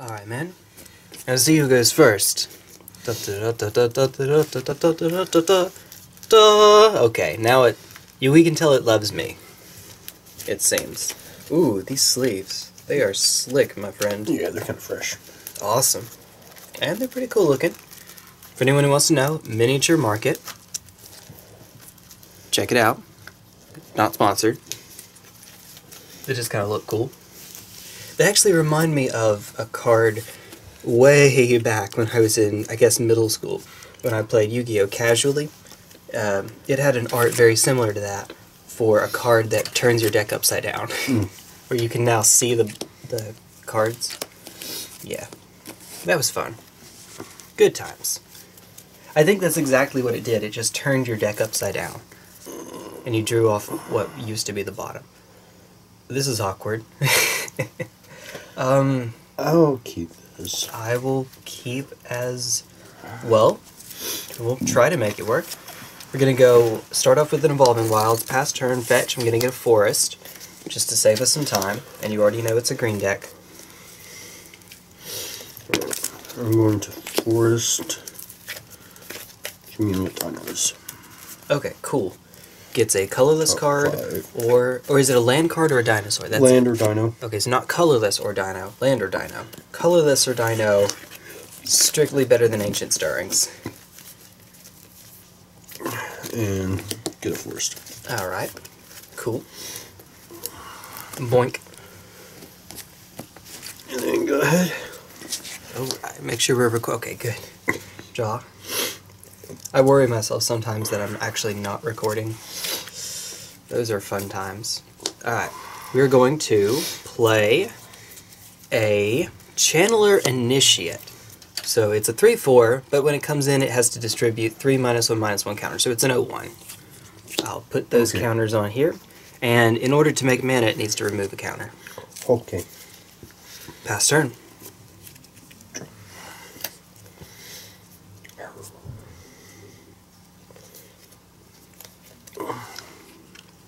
Alright, man. Now see who goes first. Okay, now it. You, we can tell it loves me. It seems. Ooh, these sleeves. They are slick, my friend. Yeah, they're kind of fresh. Awesome. And they're pretty cool looking. For anyone who wants to know, Miniature Market. Check it out. Not sponsored. They just kind of look cool. They actually remind me of a card way back when I was in, I guess, middle school, when I played Yu-Gi-Oh! casually. Um, it had an art very similar to that for a card that turns your deck upside down, where you can now see the the cards. Yeah, that was fun. Good times. I think that's exactly what it did. It just turned your deck upside down, and you drew off what used to be the bottom. This is awkward. um, I'll keep this. I will keep as well. We'll try to make it work. We're gonna go start off with an evolving wilds, pass turn, fetch. I'm gonna get a forest just to save us some time. And you already know it's a green deck. I'm going to forest. Communal dinos. Okay, cool. Gets a colorless Oh, card, five. or or is it a land card or a dinosaur? That's Land or dino. Okay, so not colorless or dino, land or dino. Colorless or dino, strictly better than ancient stirrings. And get a forest. Alright, cool. Boink. And then go ahead. Alright, make sure we're recording. Okay, good. Jaw. I worry myself sometimes that I'm actually not recording. Those are fun times. Alright, we're going to play a Channeler Initiate. So it's a 3 4, but when it comes in, it has to distribute 3 minus 1 minus 1 counter. So it's an 0 1. I'll put those Okay. counters on here. And in order to make mana, it needs to remove a counter. Okay. Pass turn.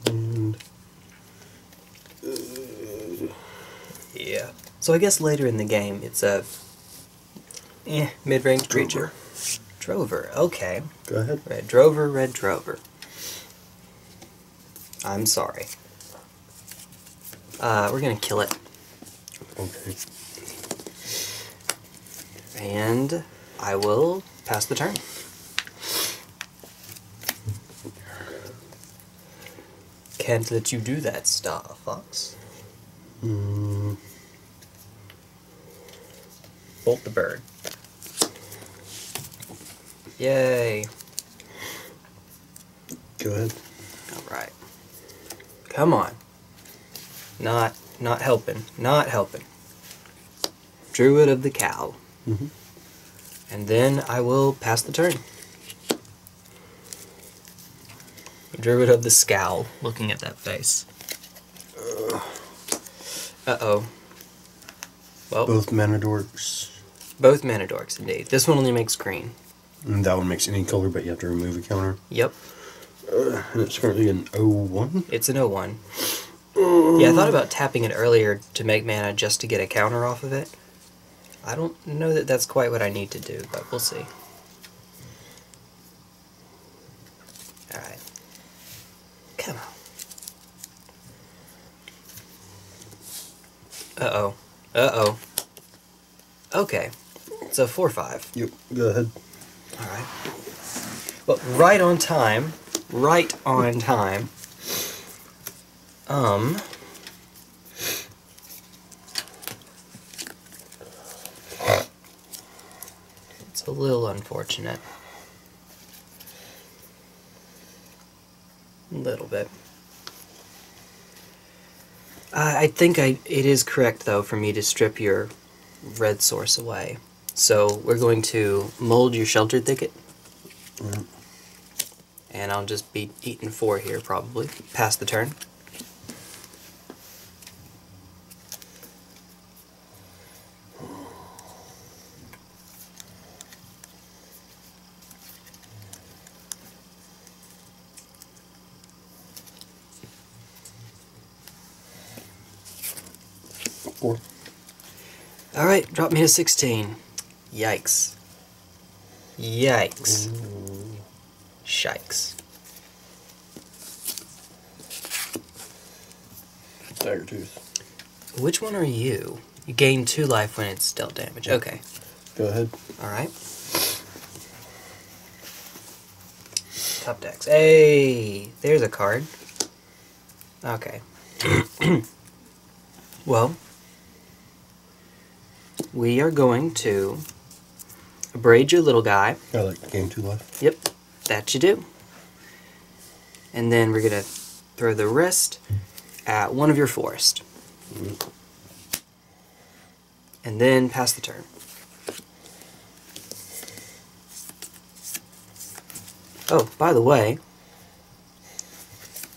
And Yeah. So I guess later in the game, it's a eh, mid-range creature. Drover. Okay. go ahead. Red Drover, Red Drover. I'm sorry. Uh, we're gonna kill it. Okay. And I will pass the turn. Can't let you do that, Star Fox. Mm, Bolt the bird. Yay. go ahead. Alright. Come on. Not not helping. Not helping. Druid of the Cowl. Mm -hmm. And then I will pass the turn. Druid of the scowl, looking at that face. Uh oh. Well, both, Both mana dorks. Both mana dorks, indeed. This one only makes green. And that one makes any color, but you have to remove a counter. Yep, Uh, and it's currently an 01. it's an 01. Yeah, I thought about tapping it earlier to make mana just to get a counter off of it. I don't know that that's quite what I need to do, but we'll see. Alright. Come on. Uh oh. Uh oh. Okay. It's a 4 5. Yep, go ahead. Alright. Well, right on time. Right on time. Um. It's a little unfortunate. A little bit. I I think I it is correct though for me to strip your red source away. So we're going to mold your shelter thicket. And I'll just be eating four here probably. Pass the turn. Four. Alright, drop me to 16. Yikes. Yikes. Shikes. Dagger tooth. Which one are you? You gain two life when it's dealt damage. Okay. Go ahead. Alright. Top decks. Hey! There's a card. Okay. well, we are going to braid your little guy. I like game two life. Yep, that you do. And then we're going to throw the rest at one of your forest. And then pass the turn. Oh, by the way,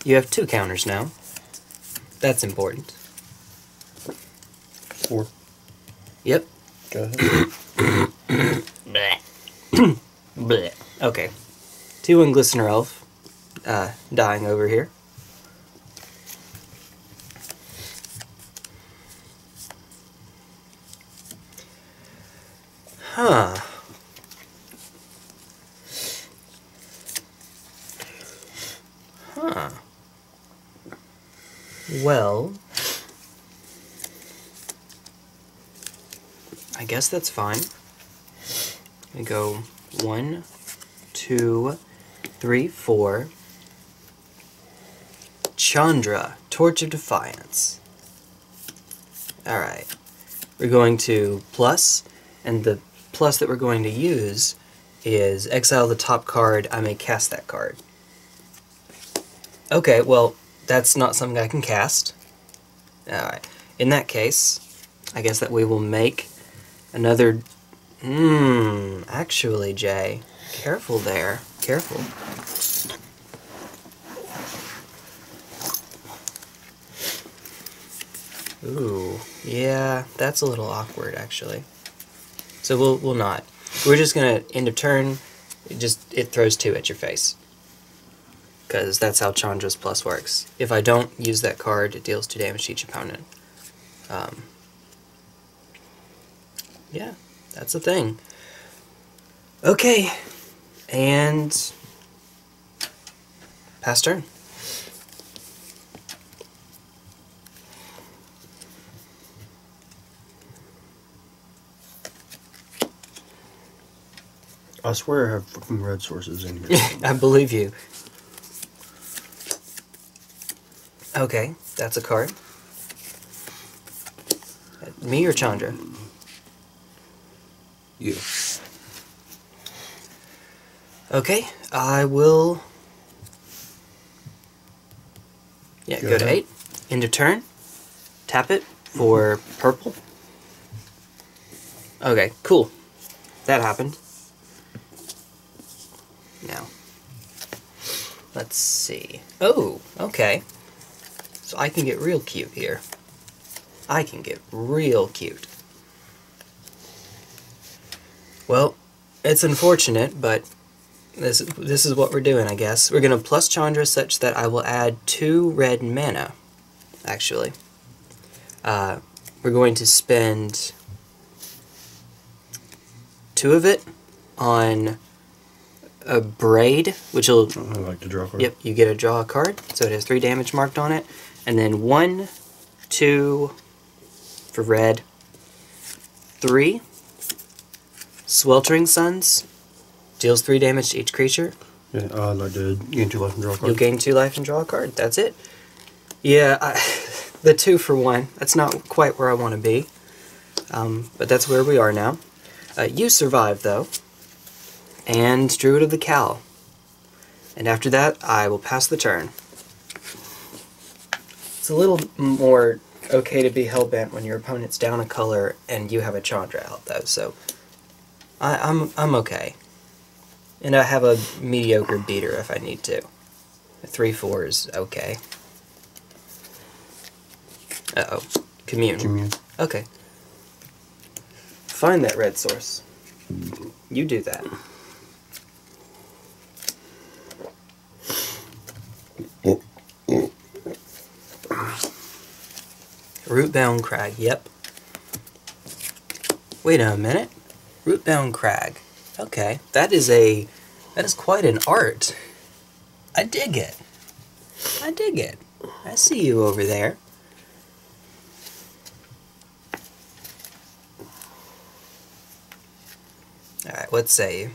you have two counters now. That's important. Four. Yep. Go ahead. Bleh. Bleh. Okay. Two and Glistener Elf uh, dying over here. Huh. Huh. Well, I guess that's fine. We go one, two, three, four. Chandra, Torch of Defiance. Alright. We're going to plus, and the plus that we're going to use is exile the top card, I may cast that card. Okay, well, that's not something I can cast. Alright. In that case, I guess that we will make another. Mmm, actually, Jay. Careful there. Careful. Ooh, yeah, that's a little awkward, actually. So we'll we'll not. We're just gonna end of turn. It just it throws two at your face. Because that's how Chandra's plus works. If I don't use that card, it deals two damage to each opponent. Um, yeah, that's the thing. Okay, and pass turn. I swear I have fucking red sources in here. I believe you. Okay, that's a card. Me or Chandra? You. Okay, I will. Yeah, Go go, to eight. End of turn. Tap it for purple. Okay, cool. That happened. Now, let's see. Oh, okay. So I can get real cute here. I can get real cute. Well, it's unfortunate, but this this is what we're doing, I guess. We're gonna plus Chandra such that I will add two red mana. Actually, uh, we're going to spend two of it on Abrade, which will I like to draw a card. Yep, you get to draw a card, so it has three damage marked on it, and then one, two, for red, three, sweltering suns, deals three damage to each creature. Yeah, I'd like to gain two life and draw a card. You'll gain two life and draw a card. That's it. Yeah, I, the two for one. That's not quite where I want to be, um, but that's where we are now. Uh, you survive though, and Druid of the Cowl. And after that, I will pass the turn. It's a little more okay to be hellbent when your opponent's down a color and you have a Chandra out though, so I, I'm I'm okay. And I have a mediocre beater if I need to. A three four is okay. Uh oh, commune. Commune. Okay. Find that red source. You do that. Rootbound crag, yep. Wait a minute. Rootbound crag. Okay, that is a that is quite an art. I dig it. I dig it. I see you over there. Alright, let's say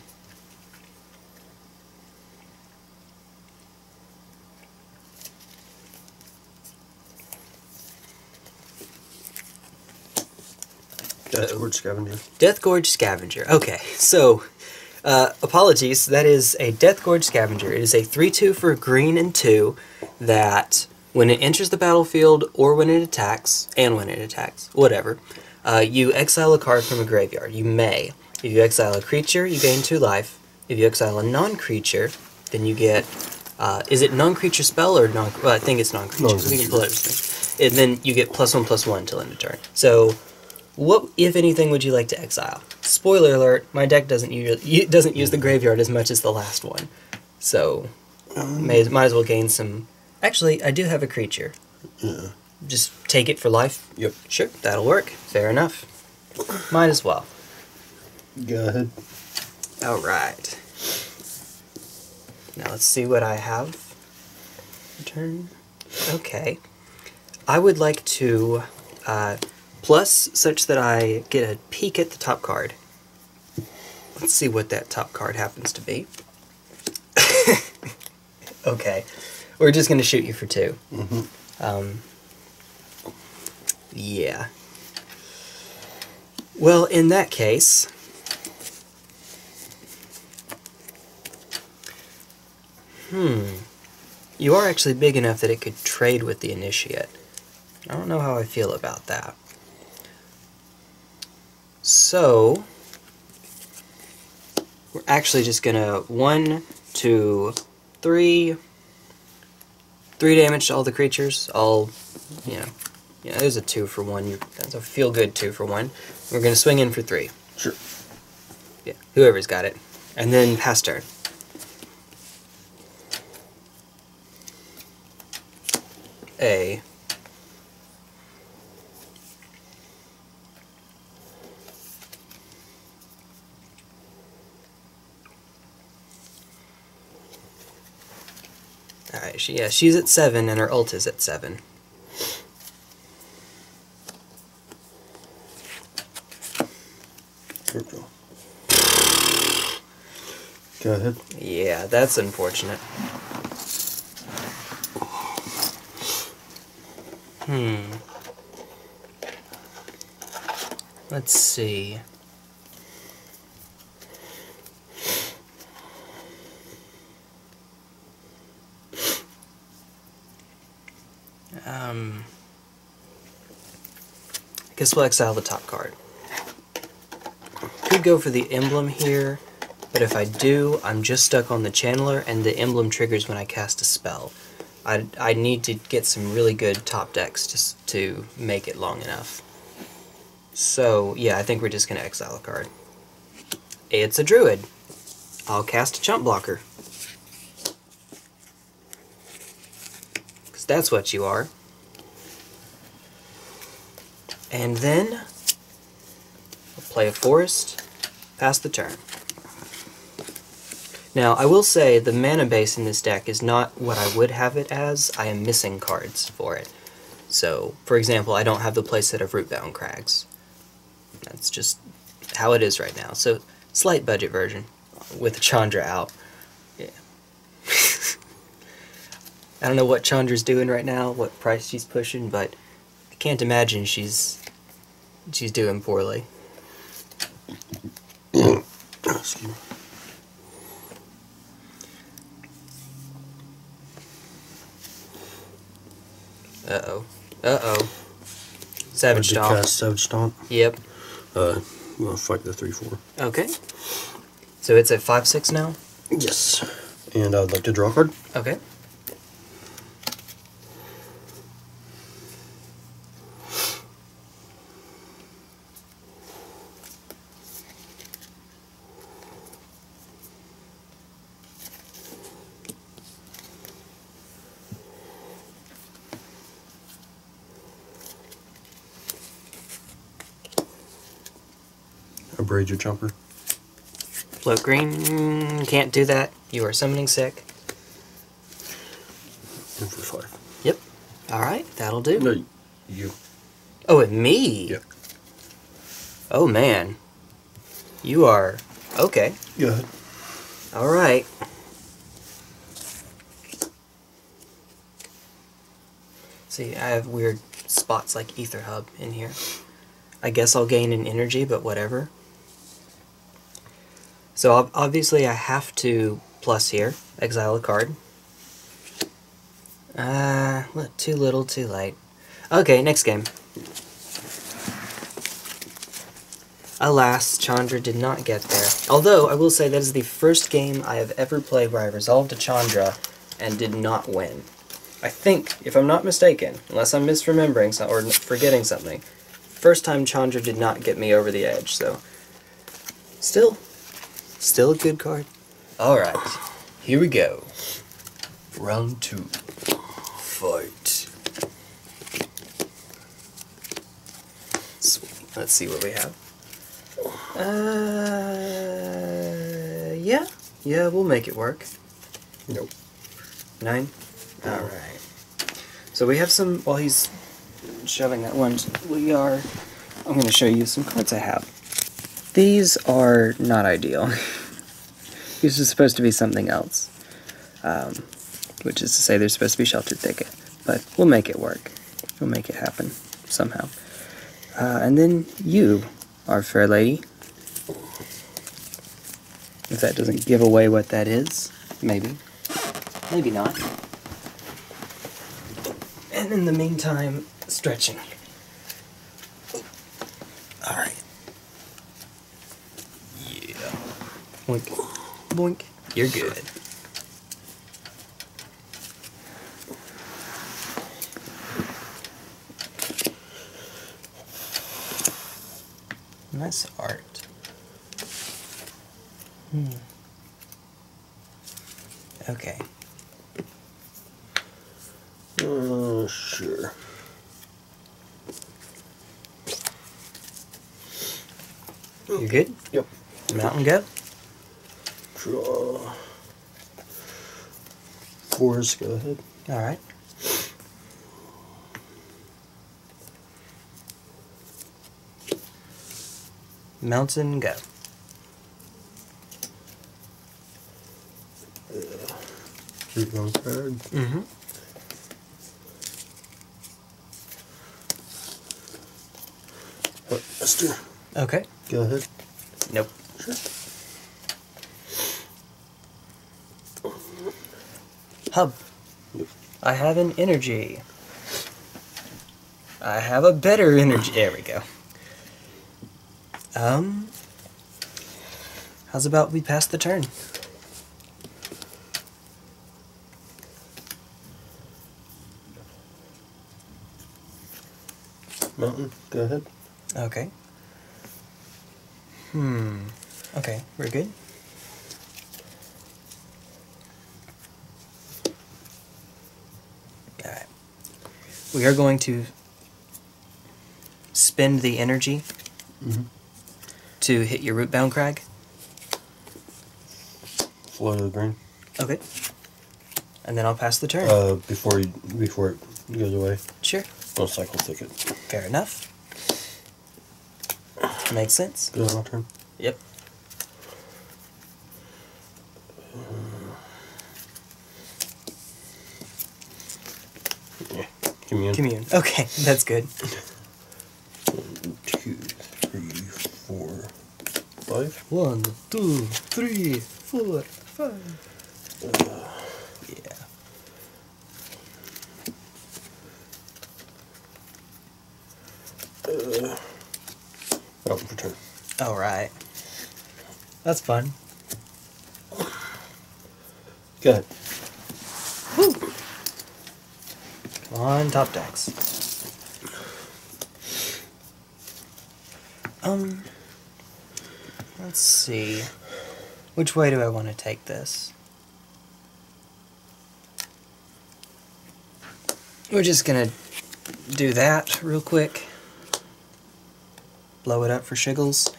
Deathgorge Scavenger. Deathgorge Scavenger. Okay, so uh, apologies. That is a Deathgorge Scavenger. It is a 3 2 for green and 2 that when it enters the battlefield or when it attacks, and when it attacks, whatever, uh, you exile a card from a graveyard. You may. If you exile a creature, you gain 2 life. If you exile a non creature, then you get. Uh, is it non creature spell or non? Well, I think it's non creature. we can pull it. And then you get plus 1 plus 1 till end of turn. So what, if anything, would you like to exile? Spoiler alert: my deck doesn't use doesn't use the graveyard as much as the last one, so may might as well gain some. Actually, I do have a creature. Yeah. Just take it for life. Yep. Sure, that'll work. Fair enough. Might as well. Go ahead. All right. Now let's see what I have. Turn. Okay. I would like to uh, plus such that I get a peek at the top card. Let's see what that top card happens to be. okay, we're just gonna shoot you for 2 Mm-hmm. Um, yeah. Well, in that case, hmm, you are actually big enough that it could trade with the initiate. I don't know how I feel about that. So, we're actually just gonna one, two, three, three damage to all the creatures. All, you know, yeah, there's a two for one. That's a feel good two for one. We're gonna swing in for three. Sure. Yeah, whoever's got it, and then pass turn. A. Alright, she, yeah, she's at 7 and her ult is at 7. Go. Go ahead. Yeah, that's unfortunate. Hmm. Let's see. Guess we'll exile the top card. Could go for the emblem here, but if I do, I'm just stuck on the channeler, and the emblem triggers when I cast a spell. I, I need to get some really good top decks just to make it long enough. So, yeah, I think we're just going to exile a card. It's a druid. I'll cast a chump blocker. Because that's what you are. And then, I'll play a forest, pass the turn. Now, I will say the mana base in this deck is not what I would have it as. I am missing cards for it. So, for example, I don't have the playset of Rootbound Crags. That's just how it is right now. So, slight budget version with Chandra out. Yeah. I don't know what Chandra's doing right now, what price she's pushing, but I can't imagine she's she's doing poorly. Excuse me. Uh oh. Uh oh. Savage Stomp. cast Savage Stomp. Yep. Uh, I'm gonna fight the 3 4. Okay. So it's at 5 6 now? Yes. And I would like to draw a card. Okay. Your jumper. Float green. Can't do that. You are summoning sick. And for five. Yep. Alright, that'll do. No, you. Oh, at me? Yeah. Oh, man. You are. Okay. Go ahead. Alright. See, I have weird spots like Aether Hub in here. I guess I'll gain an energy, but whatever. So obviously I have to plus here, exile a card. Uh, too little, too late. Okay, next game. Alas, Chandra did not get there. Although, I will say that is the first game I have ever played where I resolved a Chandra and did not win. I think, if I'm not mistaken, unless I'm misremembering some, or forgetting something, first time Chandra did not get me over the edge, so. Still, still a good card. Alright, here we go. Round two. Fight. Sweet. Let's see what we have. Uh, yeah, yeah, we'll make it work. Nope. Nine. All right. So we have some. While he's shoving that one, we are. I'm going to show you some cards I have. These are not ideal. These are supposed to be something else, um, which is to say they're supposed to be sheltered thicket. But we'll make it work. We'll make it happen somehow. Uh, and then you, our fair lady. If that doesn't give away what that is, maybe. Maybe not. And in the meantime, stretching. Alright. Yeah. Boink. Boink. You're good. Nice art. Hmm. Okay. Uh, sure. You good? Yep. Mountain go? Draw. Fours, go ahead. Alright. Mountain go. Root one card. Mm-hmm. What, Esther? Okay. Go ahead. Nope. Sure. Hub. I have an energy. I have a better energy. There we go. Um. How's about we pass the turn? Mountain, go ahead. Okay. Hmm. Okay, we're good. We are going to spend the energy Mm-hmm. to hit your root bound crag. Flow to the green. Okay. And then I'll pass the turn. Uh, before you, before it goes away, sure. I'll cycle thicket. Fair enough. Makes sense. On my turn. Yep. Yeah. Commune. Commune. Okay, that's good. One, two, three, four, five. One, two, three, four, five. yeah. Mountain for turn. All right. That's fun. Go ahead. Come on, top decks. Um, let's see. Which way do I want to take this? We're just gonna do that real quick. Blow it up for shiggles.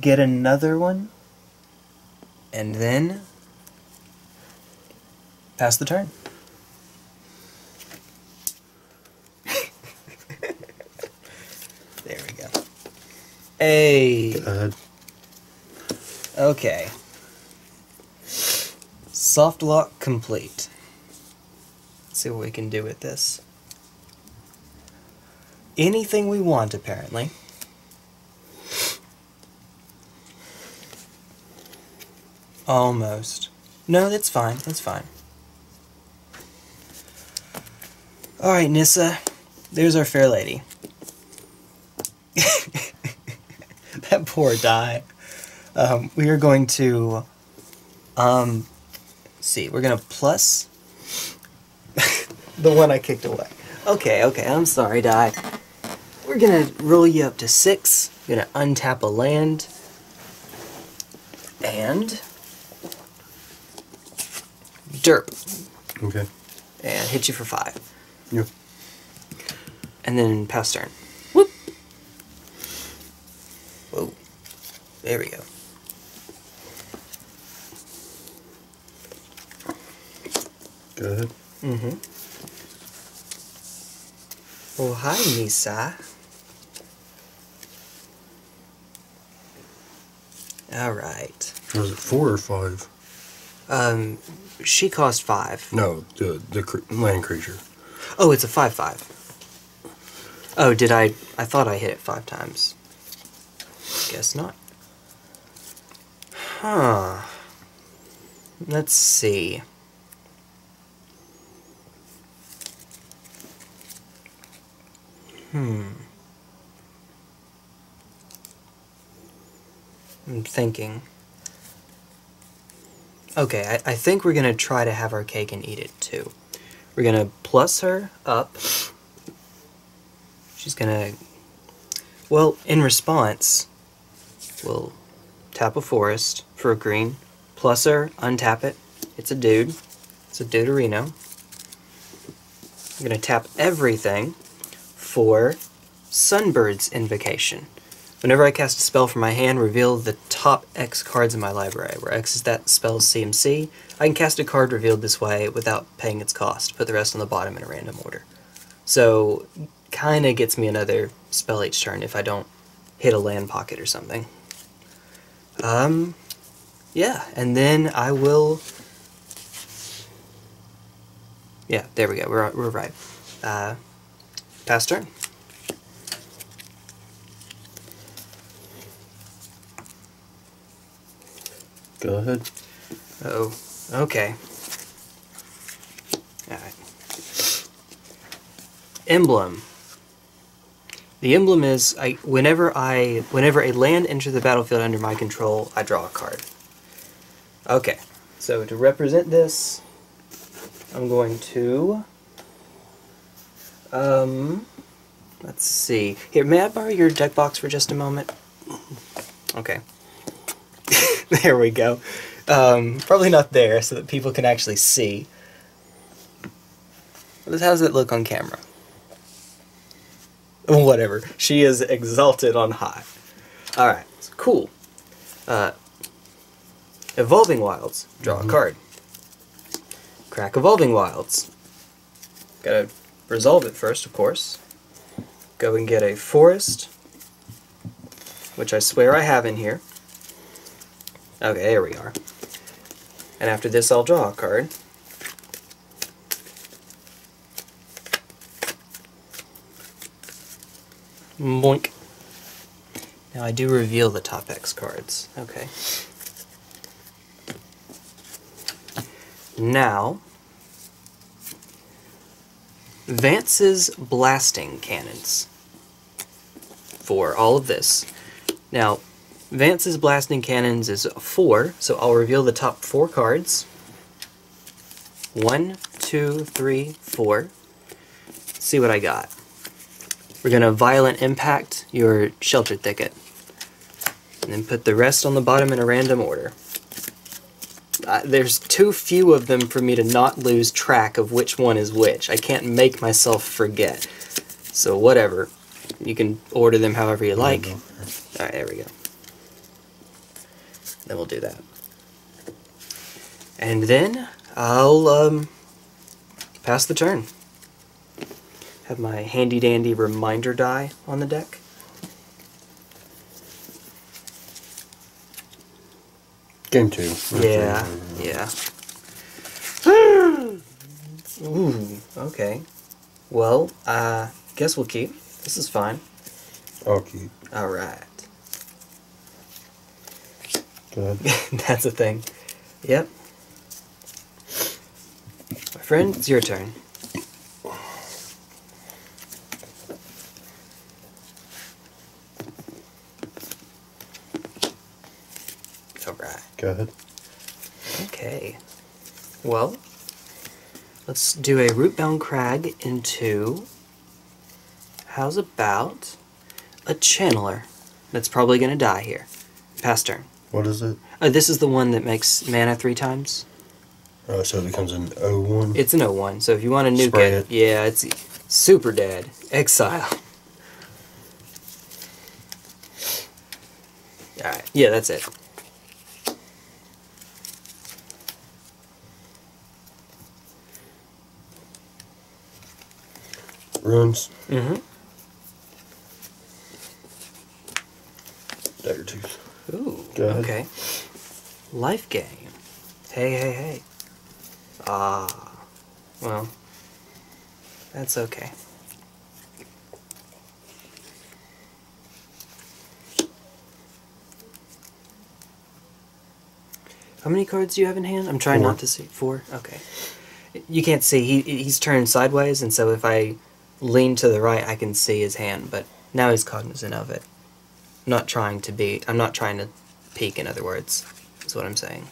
get another one, and then pass the turn. there we go. Hey. Okay. Soft lock complete. Let's see what we can do with this. Anything we want, apparently. Almost. No, that's fine. That's fine. Alright, Nissa. There's our fair lady. that poor die. Um, we are going to um, see. We're gonna plus the one I kicked away. Okay, okay. I'm sorry, die. We're gonna roll you up to six. We're gonna untap a land and derp Okay. and hit you for five, Yep. and then pass turn. There we go. Go ahead. Mm-hmm. Oh, hi, Nissa. All right. Was it four or five? Um, she cost five. No, the the cr- land creature. Oh, it's a five-five. Oh, did I? I thought I hit it five times. Guess not. Huh. Let's see. Hmm. I'm thinking. Okay, I, I think we're gonna try to have our cake and eat it too. We're gonna plus her up. She's gonna. Well, in response, we'll tap a forest for a green. Plus her, untap it. It's a dude. It's a Deuterino. I'm gonna tap everything for Sunbird's Invocation. Whenever I cast a spell from my hand, reveal the top X cards in my library, where X is that spell's CMC. I can cast a card revealed this way without paying its cost, put the rest on the bottom in a random order. So, kinda gets me another spell each turn if I don't hit a land pocket or something. Um, yeah, and then I will. Yeah, there we go. We're, we're right. Uh, pass turn. Go ahead. Oh, okay. Alright. Emblem. The emblem is I whenever I whenever a land enters the battlefield under my control, I draw a card. Okay. So to represent this, I'm going to um let's see. Here, may I borrow your deck box for just a moment? Okay. there we go. Um, probably not there, so that people can actually see. How does it look on camera? Whatever. She is exalted on high. Alright, cool. Uh, Evolving Wilds. Draw a mm-hmm. card. Crack Evolving Wilds. Gotta resolve it first, of course. Go and get a Forest, which I swear I have in here. Okay, there we are. And after this, I'll draw a card. Boink. Now I do reveal the top X cards. Okay. Now, Vance's blasting cannons for all of this. Now, Vance's blasting cannons is four, so I'll reveal the top four cards. One, two, three, four. Let's see what I got. We're gonna violent impact your shelter thicket, and then put the rest on the bottom in a random order. Uh, there's too few of them for me to not lose track of which one is which. I can't make myself forget. So whatever. You can order them however you like. Alright, there we go. Then we'll do that. And then I'll um, pass the turn. Have my handy dandy reminder die on the deck. Game two. Yeah, yeah. Ooh, okay. Well, uh, guess we'll keep. This is fine. I'll keep. Alright. Good. That's a thing. Yep. My friend, it's your turn. Alright. Go ahead. Okay. Well, let's do a root-bound crag into. How's about a channeler? That's probably gonna die here. Pass turn. What is it? Uh, this is the one that makes mana three times. Uh, so it becomes an O1. It's an 01, so if you want to nuke Spray it, it. yeah, it's super dead. Exile. Alright, yeah, that's it. Runes. Mm-hmm. Dagger tooth. Ooh, okay. Life gain. Hey, hey, hey. Ah, well, that's okay. How many cards do you have in hand? I'm trying Four. not to see. Four? Okay. You can't see. He He's turned sideways, and so if I lean to the right, I can see his hand, but now he's cognizant of it. I'm not trying to be. I'm not trying to peek, in other words, is what I'm saying.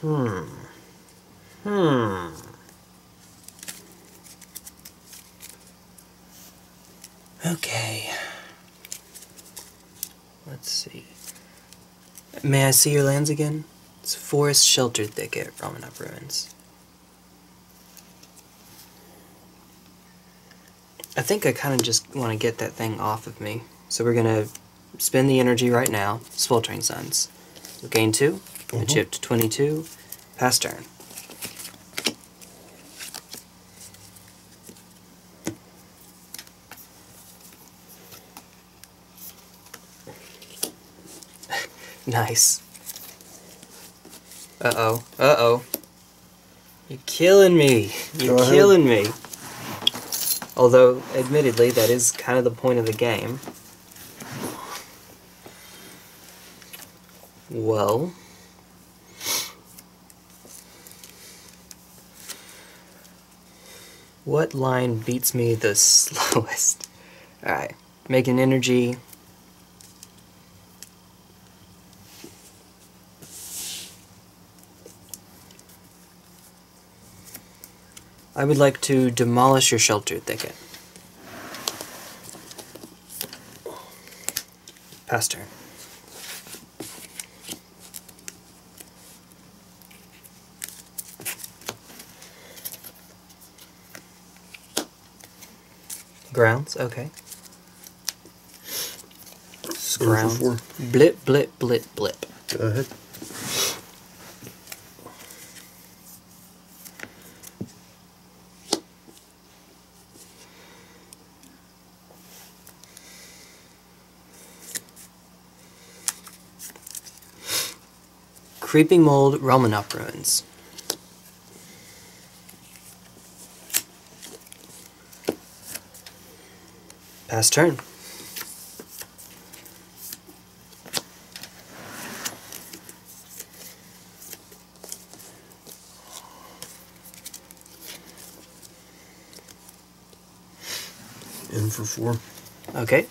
Hmm. Hmm. Okay. Let's see. May I see your lands again? It's Forest Shelter Thicket, Ramunap Ruins. I think I kind of just want to get that thing off of me. So we're going to spend the energy right now. Sweltering Suns. We'll gain 2. I Mhm. chipped 22. Pass turn. nice. Uh-oh. Uh-oh. You're killing me. You're killing me. Although, admittedly, that is kind of the point of the game. Well. What line beats me the slowest? Alright. Make an energy. I would like to demolish your shelter thicket. Pass turn. Grounds, okay. Grounds. Blip, blip, blip, blip. Go ahead. Creeping Mold Ramunap Ruins. Pass turn. In for four. Okay.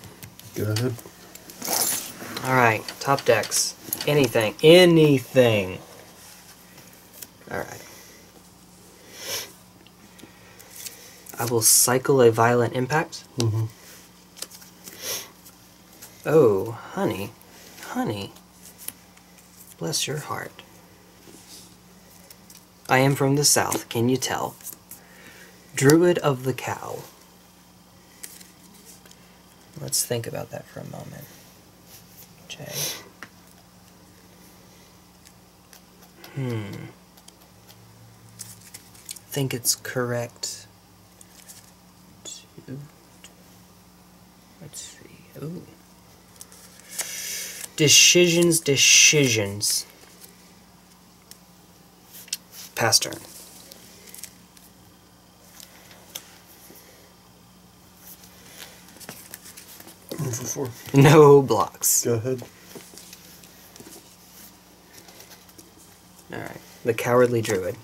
Go ahead. Alright, top decks. Anything. Anything. Alright. I will cycle a violent impact. Mm-hmm. Oh, honey. Honey. Bless your heart. I am from the south, can you tell? Druid of the Cowl. Let's think about that for a moment. J. Hmm. I think it's correct. To, let's see. Ooh. Decisions, decisions. Pass turn. Four. No blocks. Go ahead. Alright. The Cowardly Druid.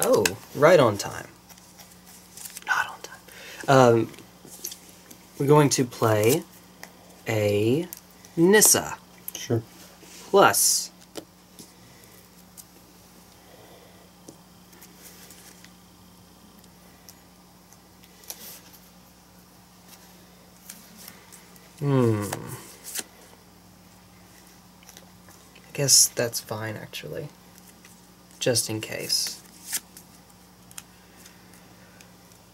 Oh, right on time. Not on time. Um, we're going to play a Nissa Sure. plus. Hmm. I guess that's fine, actually. Just in case.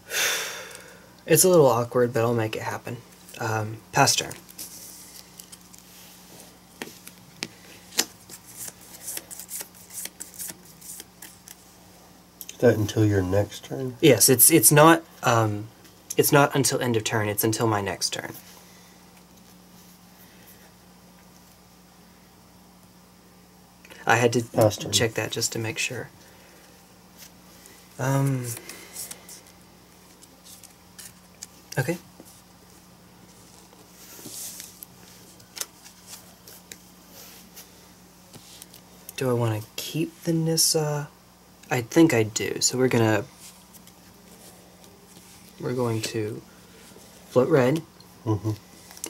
It's a little awkward, but I'll make it happen. Um, pass turn. Is that until your next turn? Yes, it's it's not um, it's not until end of turn. It's until my next turn. I had to check that just to make sure. Um. Okay. Do I want to keep the Nissa? I think I do. So we're gonna we're going to float red Mm-hmm.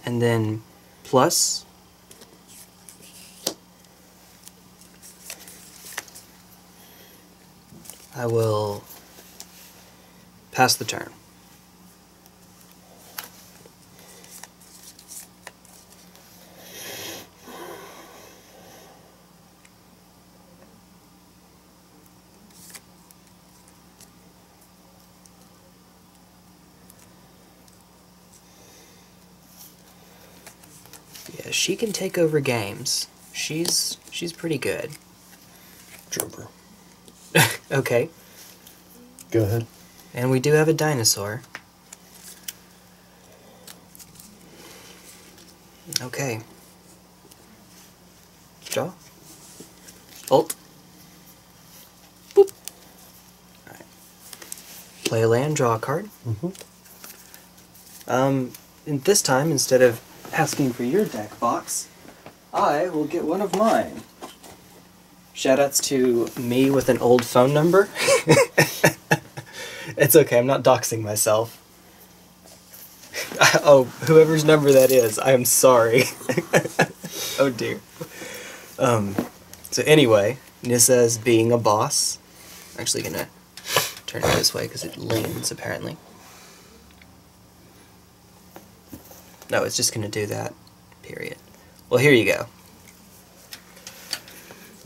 and then plus I will pass the turn. Yeah, she can take over games. She's she's pretty good. Jumper. Okay. Go ahead. And we do have a dinosaur. Okay. Draw. Alt. Boop. Alright. Play a land, draw a card. Mm-hmm. Um, and this time, instead of asking for your deck box, I will get one of mine. Shoutouts to me with an old phone number. it's okay, I'm not doxing myself. oh, whoever's number that is, I am sorry. oh dear. Um, so anyway, Nissa's being a boss. I'm actually gonna turn it this way because it leans apparently. No, it's just gonna do that. Period. Well, here you go.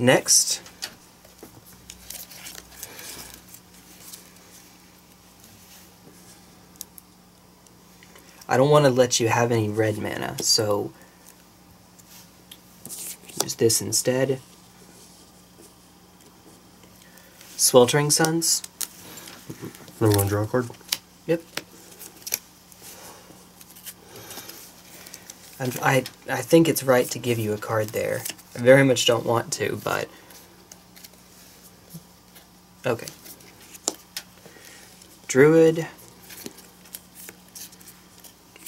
Next. I don't want to let you have any red mana, so use this instead. Sweltering Suns. No one draw card. Yep. I'm, I I think it's right to give you a card there. I very much don't want to, but okay. Druid.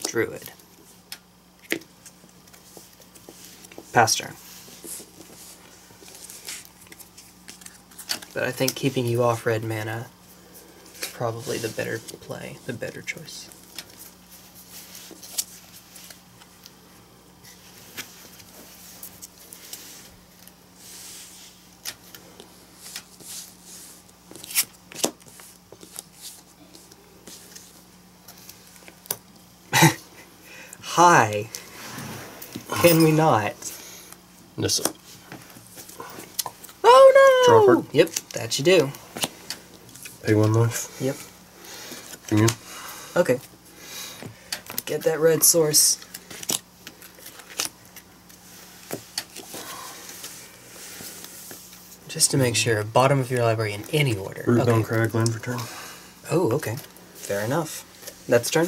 Druid. Pass turn. But I think keeping you off red mana is probably the better play, the better choice. Hi. Can we not? Nissa. Oh no! Card? Yep, that you do. Pay one life. Yep. Okay. Get that red source. Just to make sure, bottom of your library in any order. Root Okay. down crag land for turn. Oh, okay. Fair enough. That's turn?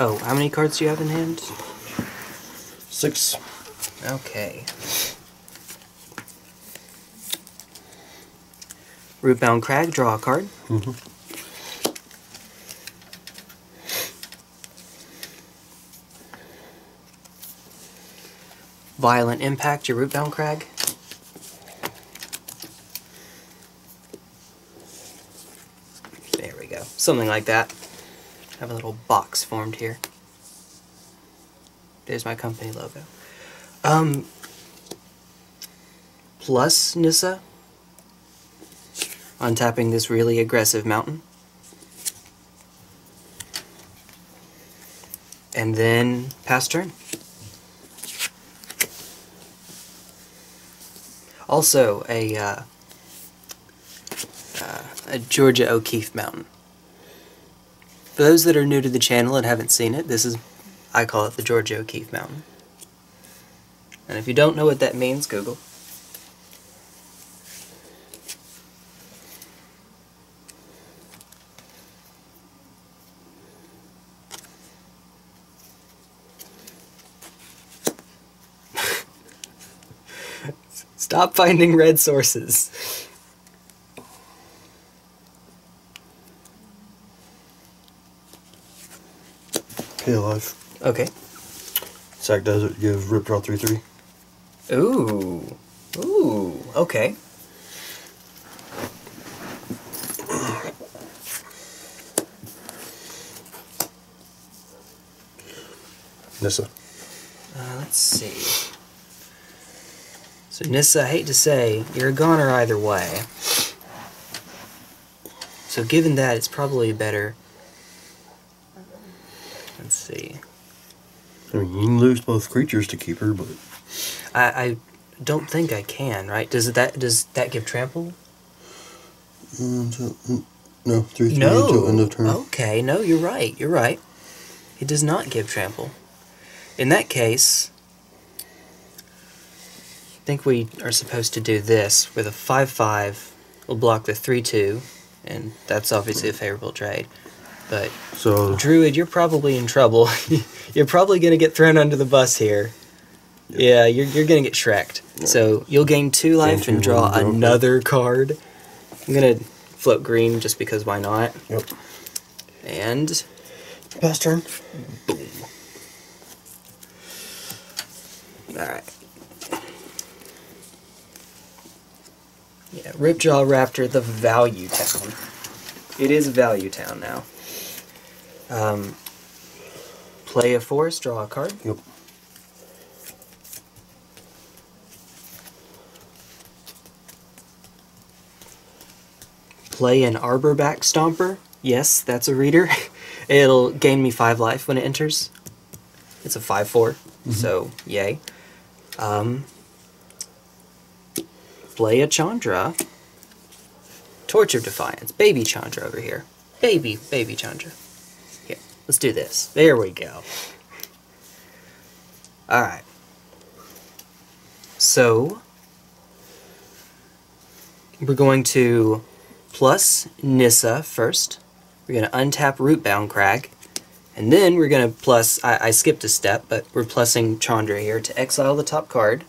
Oh, how many cards do you have in hand? Six. Okay. Rootbound Crag, draw a card. Mm-hmm. Violent Impact, your Rootbound Crag. There we go. Something like that. Have a little box formed here. There's my company logo. Um, plus Nissa. Untapping this really aggressive mountain. And then pass turn. Also, a uh, uh, a Georgia O'Keeffe mountain. For those that are new to the channel and haven't seen it, this is I call it the Georgia O'Keeffe mountain. And if you don't know what that means, Google. Stop finding red sources. Okay, alive. Okay. Sack Desert, give Ripjaw 3 3. Ooh. Ooh. Okay. Nissa. Uh, let's see. So Nissa, I hate to say, you're a goner either way. So given that, it's probably better. Let's see. I mean, you can lose both creatures to keep her, but I, I don't think I can. Right? Does that does that give trample? until, mm, no, 3 3 No. until end of turn. Okay, no, you're right. You're right. It does not give trample. In that case, I think we are supposed to do this with a 5 5. We'll block the 3 2, and that's obviously a favorable trade. But, So, Druid, you're probably in trouble. you're probably going to get thrown under the bus here. Yeah, you're, you're going to get Shreked. So, you'll gain 2 life two, and draw one, draw a another card. I'm going to float green just because why not? yep. And Pass turn. Boom. Alright. Yeah, Ripjaw Raptor, the Value Town. It is Value Town now. Um, play a forest, draw a card. Yep. Play an Arborback Stomper. Yes, that's a reader. It'll gain me 5 life when it enters. It's a 5 4, so yay. Um, play a Chandra. Torch of Defiance. Baby Chandra over here. Baby, baby Chandra. Let's do this. There we go. Alright. So, we're going to plus Nissa first. We're going to untap Rootbound Crag. And then we're going to plus, I, I skipped a step, but we're plusing Chandra here to exile the top card.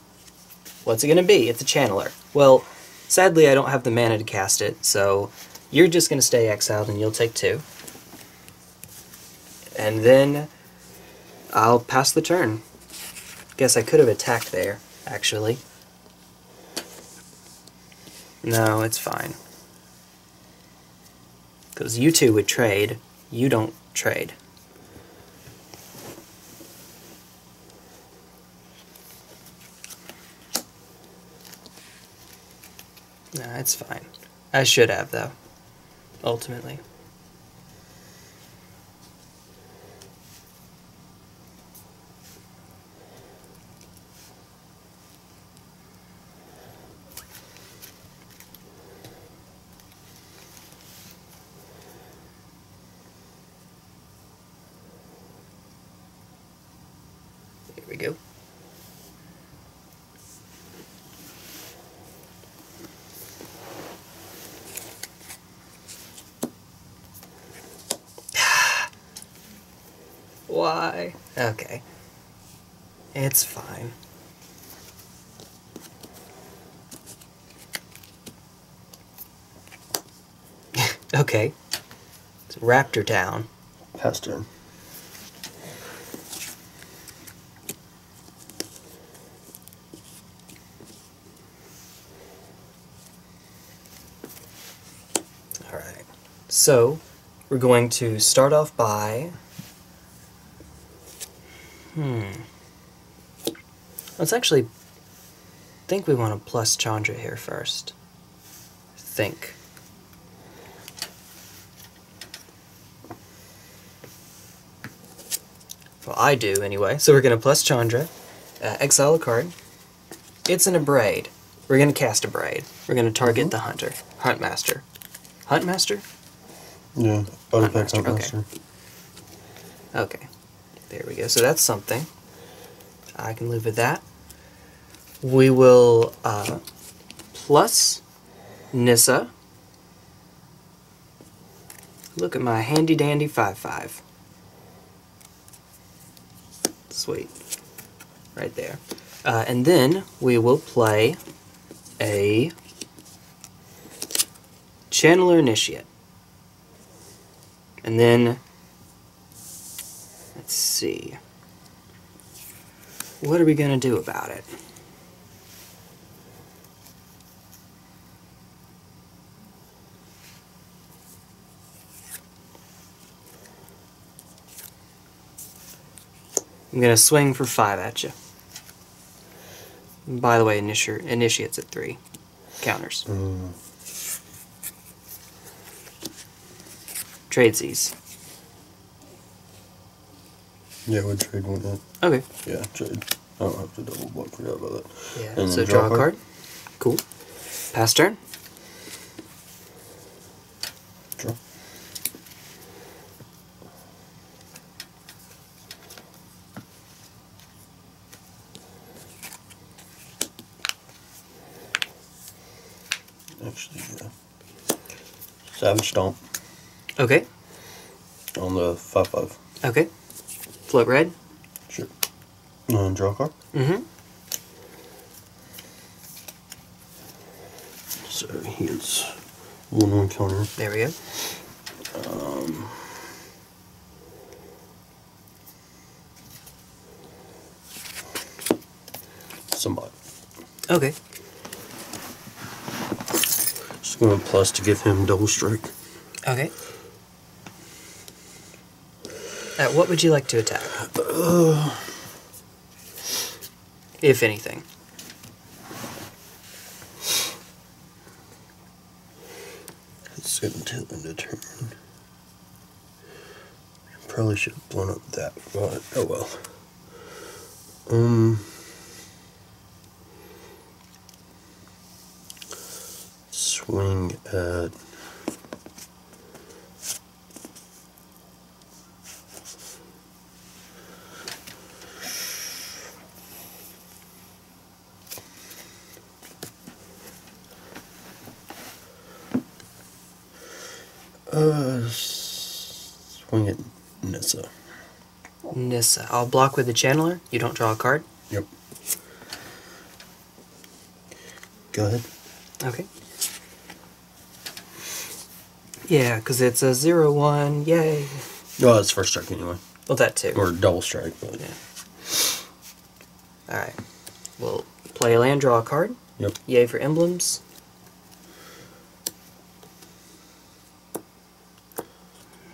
What's it going to be? It's a Channeler. Well, sadly I don't have the mana to cast it, so you're just going to stay exiled and you'll take two. And then I'll pass the turn. Guess I could have attacked there, actually. No, it's fine. Because you two would trade, you don't trade. Nah, it's fine. I should have, though. Ultimately. we go. Why? Okay. It's fine. okay. It's Raptor Town. Pass turn. Alright. So, we're going to start off by. Hmm. Let's actually think we want to plus Chandra here first. Think. Well, I do anyway. So we're going to plus Chandra, uh, exile a card. It's an Abrade. We're going to cast Abrade. We're going to target the hunter, Huntmaster. Huntmaster? Yeah. Otepec Huntmaster, okay. Okay. There we go. So that's something. I can live with that. We will uh, plus Nissa. Look at my handy dandy 5 5. Sweet. Right there. Uh, and then we will play a Channeler Initiate. And then Let's see. What are we going to do about it? I'm going to swing for five at you. By the way, initi- initiates at three. Counters. Mm. these. Yeah, we'd trade one that. Okay. Yeah, trade. I don't have to double block. Forgot about that. Yeah. And so draw, draw a a card. card. Cool. Pass turn. Draw. Actually, yeah. Savage Stomp Okay. on the 5 5. Okay. Float red. Sure. And draw a card. Mm-hmm. So he is 1 1 counter. There we go. Um, somebody. Okay. Going plus to give him double strike. Okay. Uh, what would you like to attack? if anything. It's until end of turn. Probably should have blown up that, but oh well. Um. Swing at. Uh, swing at Nissa. Nissa. I'll block with the channeler. You don't draw a card. Yep. Go ahead. Okay. Yeah, because it's a zero one. Yay. No, it's first strike anyway, Well, that too. or double strike. But Yeah. All right. We'll play a land, draw a card. Yep. Yay for emblems.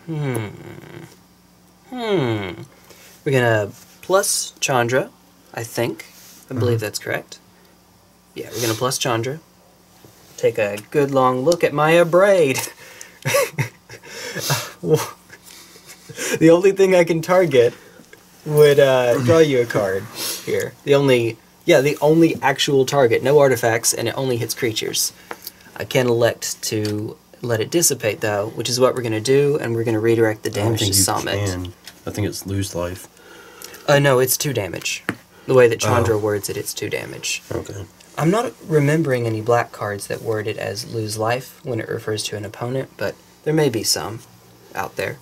Hmm. Hmm. We're gonna plus Chandra, I think. I believe that's correct. Yeah, we're gonna plus Chandra. Take a good long look at my braid. the only thing I can target would uh, draw you a card here. The only, yeah, the only actual target, no artifacts, and it only hits creatures. I can elect to let it dissipate though, which is what we're gonna do, and we're gonna redirect the damage to summit. can. I think it's lose life. Uh, no, it's two damage. The way that Chandra Oh. words it, it's two damage. Okay. I'm not remembering any black cards that word it as lose life when it refers to an opponent, but there may be some out there.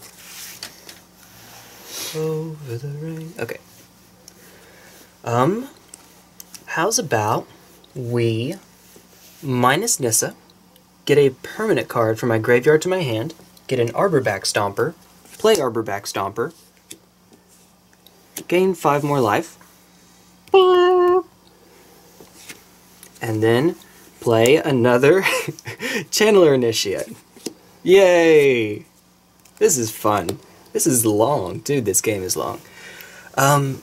Over the rain. Okay. Um, how's about we minus Nissa, get a permanent card from my graveyard to my hand, get an Arborback Stomper, play Arborback Stomper, gain five more life, and then play another Channeler Initiate. Yay! This is fun. This is long. Dude, this game is long. Um,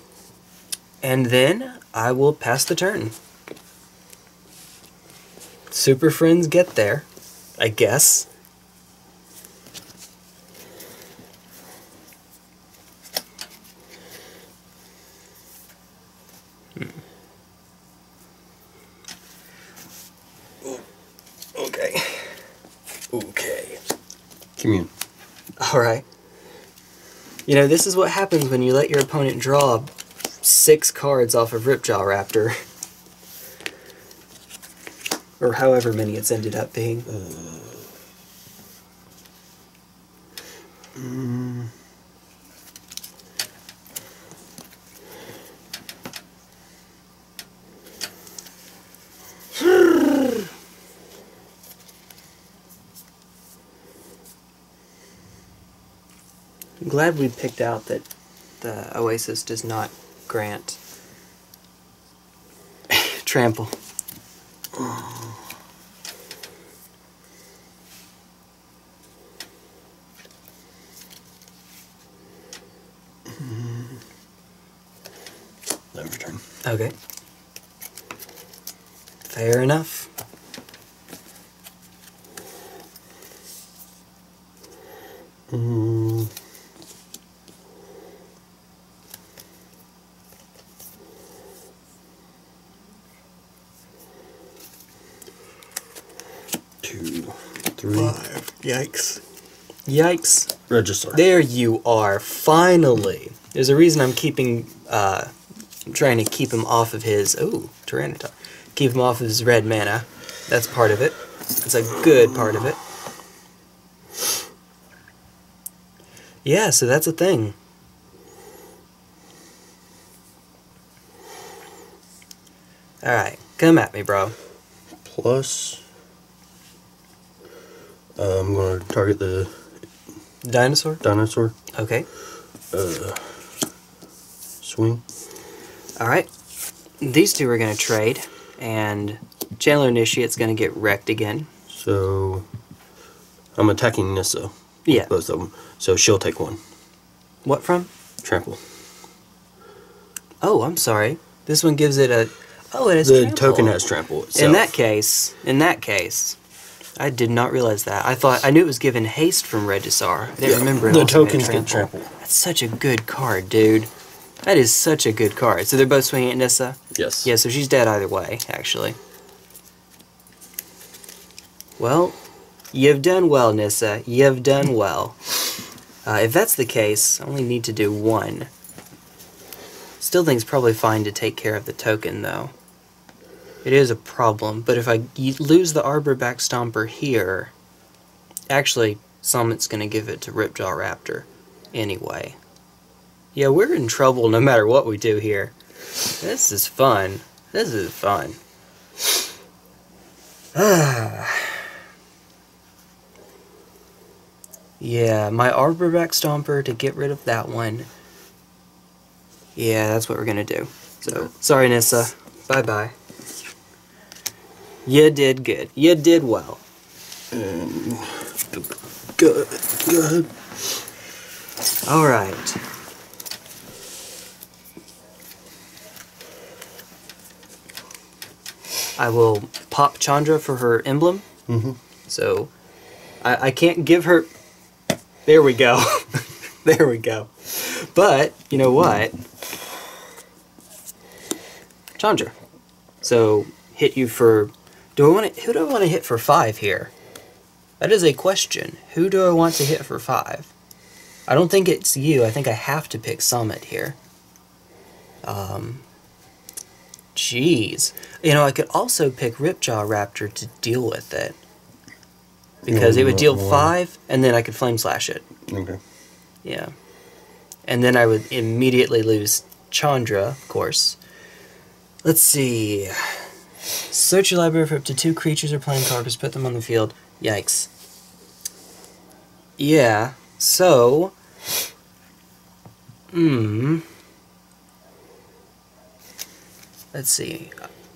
and then I will pass the turn. Super Friends get there, I guess. Okay. Okay. Commune. Alright. You know, this is what happens when you let your opponent draw six cards off of Ripjaw Raptor. or however many it's ended up being. Uh, mm. I'm glad we picked out that the Oasis does not grant trample. Never turn. Okay. Fair enough. Mm. Two, three. Yikes. Yikes. Register. There you are, finally. There's a reason I'm keeping, uh, I'm trying to keep him off of his, oh, Tyranitar. Keep him off of his red mana. That's part of it. It's a good part of it. Yeah, so that's a thing. Alright, come at me, bro. Plus. Uh, I'm going to target the Dinosaur? dinosaur. Okay. Uh, swing. Alright. These two are going to trade, and Channeler Initiate's going to get wrecked again. So. I'm attacking Nissa. Yeah. Both of them. So she'll take one. What from? Trample. Oh, I'm sorry. This one gives it a. Oh, it has The trample. token has trample itself. In that case, in that case, I did not realize that. I thought I knew it was given haste from Regisaur. I didn't Yeah, remember it the tokens get trample. That's such a good card, dude. That is such a good card. So they're both swinging at Nissa. Yes. Yeah, so she's dead either way, actually. Well, you've done well, Nissa. You've done well. Uh, if that's the case, I only need to do one. Still think it's probably fine to take care of the token, though. It is a problem, but if I lose the Arborback Stomper here, actually, Summit's going to give it to Ripjaw Raptor anyway. Yeah, we're in trouble no matter what we do here. This is fun. This is fun. yeah, my Arborback Stomper to get rid of that one. Yeah, that's what we're gonna do. So, sorry, Nissa. Bye bye. You did good. You did well. Good. Good. Alright. I will pop Chandra for her emblem. Mm -hmm. So I, I can't give her. There we go. there we go. But you know what? Chandra. So hit you for. Do I want to? Who do I want to hit for five here? That is a question. Who do I want to hit for five? I don't think it's you. I think I have to pick Summit here. Um, Jeez. You know, I could also pick Ripjaw Raptor to deal with it. Because it would deal More. five, and then I could Flame Slash it. Okay. Yeah. And then I would immediately lose Chandra, of course. Let's see. Search your library for up to two creatures or playing cards, put them on the field. Yikes. Yeah, so. Hmm. Let's see.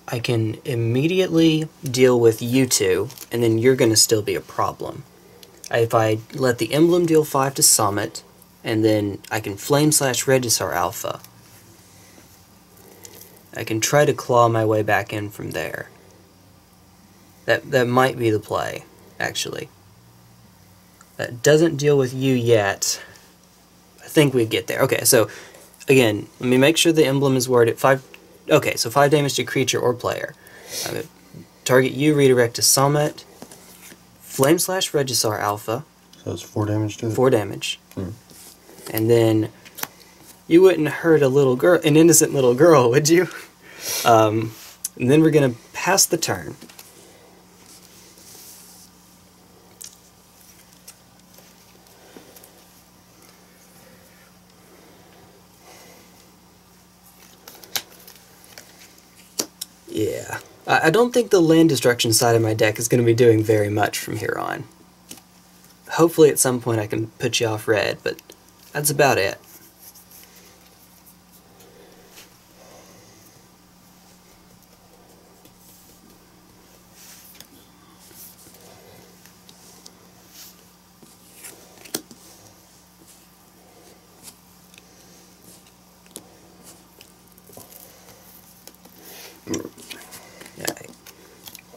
I can immediately deal with you two, and then you're going to still be a problem. If I let the emblem deal 5 to Summit, and then I can Flame Slash Regisaur Alpha. I can try to claw my way back in from there. That that might be the play, actually. That doesn't deal with you yet. I think we get there. Okay, so again, let me make sure the emblem is worded five. Okay, so five damage to creature or player. Target you, redirect to Summit. Flame Slash Regisaur Alpha, So it's four damage to it. four damage. Hmm. And then you wouldn't hurt a little girl, an innocent little girl, would you? Um, and then we're gonna pass the turn. Yeah. I don't think the land destruction side of my deck is going to be doing very much from here on. Hopefully at some point I can put you off red, but that's about it.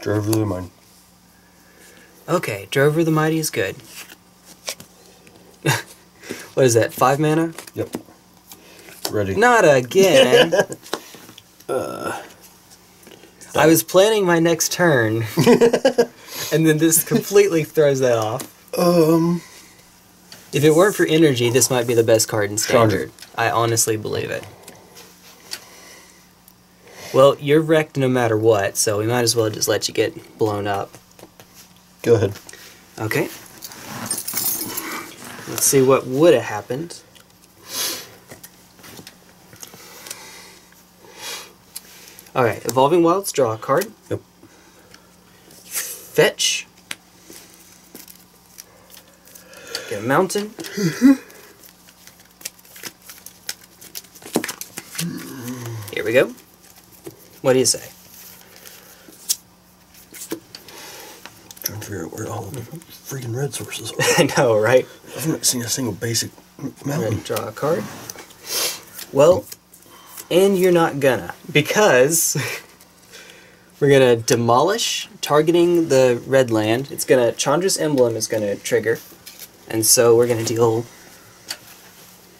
Drove the mine. Okay, Drover the Mighty is good. what is that, five mana? Yep. Ready. Not again! uh, I was planning my next turn, and then this completely throws that off. Um. If it weren't for energy, this might be the best card in standard. I honestly believe it. Well, you're wrecked no matter what, so we might as well just let you get blown up. Go ahead. Okay. Let's see what would have happened. Alright, Evolving Wilds, draw a card. Yep. Fetch. Get a mountain. Here we go. What do you say? Trying to figure out where all the mm-hmm. freaking red sources are. I know, right? I've not seen a single basic mountain. draw a card. Well, and you're not gonna because we're gonna demolish targeting the red land. It's gonna Chandra's emblem is gonna trigger, and so we're gonna deal.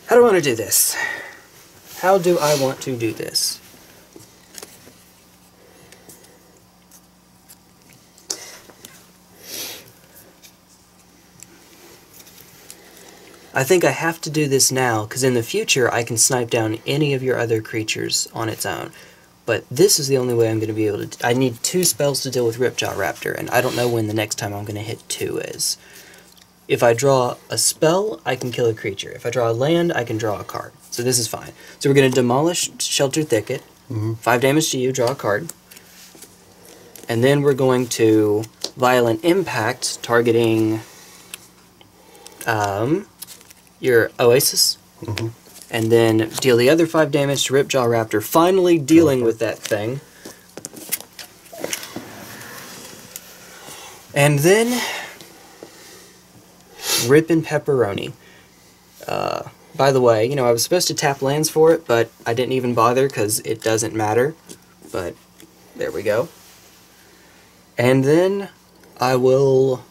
How do I want to do this? How do I want to do this? I think I have to do this now, because in the future I can snipe down any of your other creatures on its own. But this is the only way I'm going to be able to... I need two spells to deal with Ripjaw Raptor, and I don't know when the next time I'm going to hit two is. If I draw a spell, I can kill a creature. If I draw a land, I can draw a card. So this is fine. So we're going to demolish Shelter Thicket. Mhm. Five damage to you, draw a card. And then we're going to Violent Impact, targeting um, your Oasis. Mhm. And then deal the other five damage to Ripjaw Raptor, finally dealing with that thing. And then Rip and Pepperoni. Uh, by the way, you know, I was supposed to tap lands for it, but I didn't even bother because it doesn't matter. But there we go. And then I will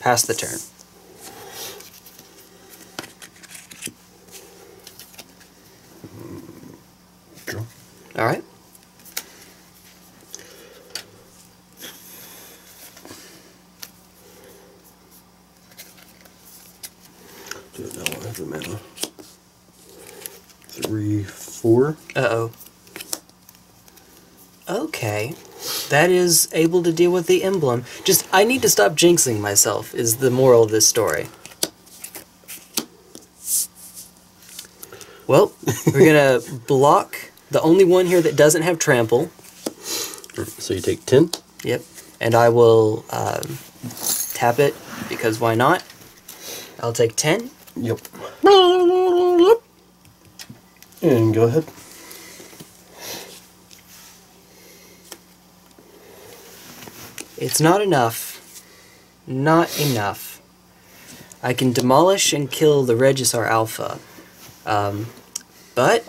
pass the turn. Draw. All right. Do it now. I have the mana. Three, four. Uh oh. Okay. That is able to deal with the emblem. Just, I need to stop jinxing myself, is the moral of this story. Well, we're gonna block the only one here that doesn't have trample. So you take 10? Yep. And I will um, tap it because why not? I'll take 10. Yep. And go ahead. It's not enough. Not enough. I can demolish and kill the Regisaur Alpha. Um, but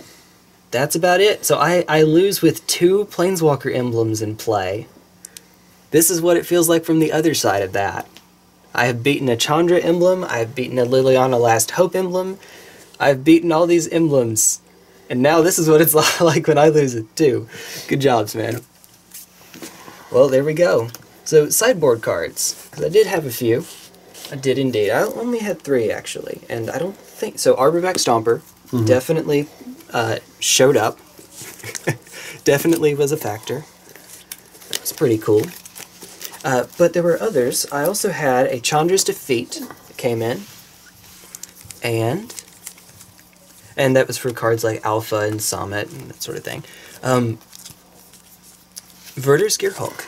that's about it. So I, I lose with two Planeswalker emblems in play. This is what it feels like from the other side of that. I have beaten a Chandra emblem, I have beaten a Liliana Last Hope emblem, I've beaten all these emblems, and now this is what it's like when I lose it too. Good jobs, man. Well, there we go. So, sideboard cards, because I did have a few. I did indeed. I only had three, actually, and I don't think... So, Arborback Stomper mm-hmm. definitely uh, showed up. definitely was a factor. That was pretty cool. Uh, but there were others. I also had a Chandra's Defeat that came in. And and that was for cards like Alpha and Summit and that sort of thing. Um, Verdurous Gearhulk,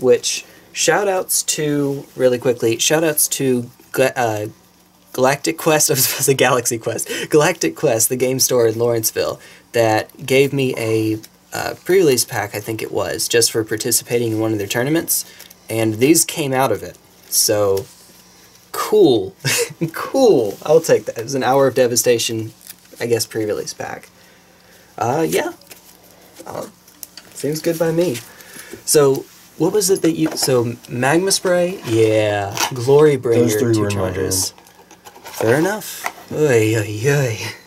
which shoutouts to, really quickly, shoutouts to uh, Galactic Quest, I was a Galaxy Quest, Galactic Quest, the game store in Lawrenceville, that gave me a uh, pre-release pack, I think it was, just for participating in one of their tournaments, and these came out of it. So, cool. cool. I'll take that. It was an Hour of Devastation, I guess, pre-release pack. Uh, yeah. Uh, seems good by me. So, what was it that you... So, Magma Spray? Yeah. Glorybringer 200s. Fair enough. Oy, oy, oy.